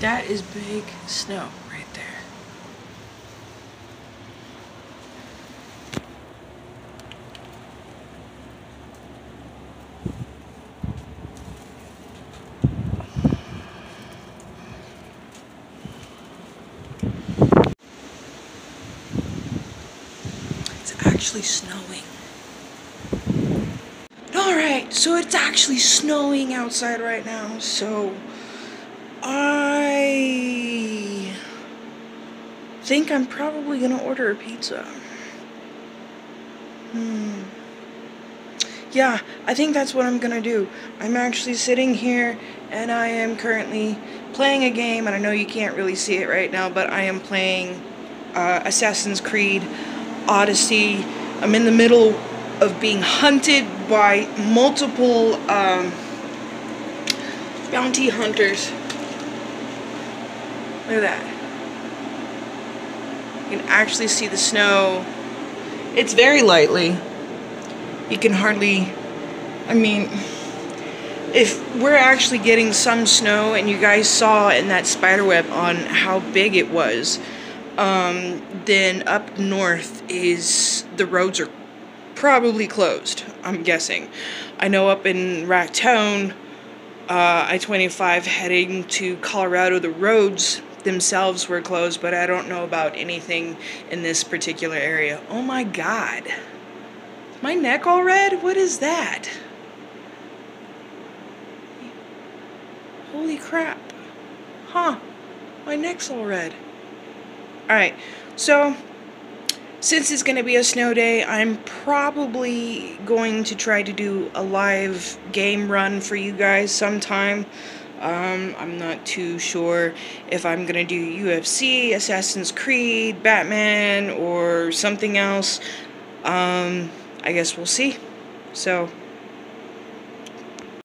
that is big snow right there. It's actually snowing. Alright, so it's actually snowing outside right now, so I think I'm probably gonna order a pizza. Hmm. Yeah, I think that's what I'm gonna do. I'm actually sitting here and I am currently playing a game, and I know you can't really see it right now, but I am playing uh, Assassin's Creed Odyssey. I'm in the middle of being hunted by multiple um, bounty hunters. Look at that. You can actually see the snow. It's very lightly. You can hardly, I mean, if we're actually getting some snow and you guys saw in that spider web on how big it was, um, then up north is, the roads are probably closed, I'm guessing. I know up in Raton, uh, I-25 heading to Colorado, the roads themselves were closed, but I don't know about anything in this particular area. Oh my god. My neck all red? What is that? Holy crap. Huh. My neck's all red. Alright, so since it's going to be a snow day, I'm probably going to try to do a live game run for you guys sometime. Um, I'm not too sure if I'm going to do UFC, Assassin's Creed, Batman, or something else. Um, I guess we'll see. So,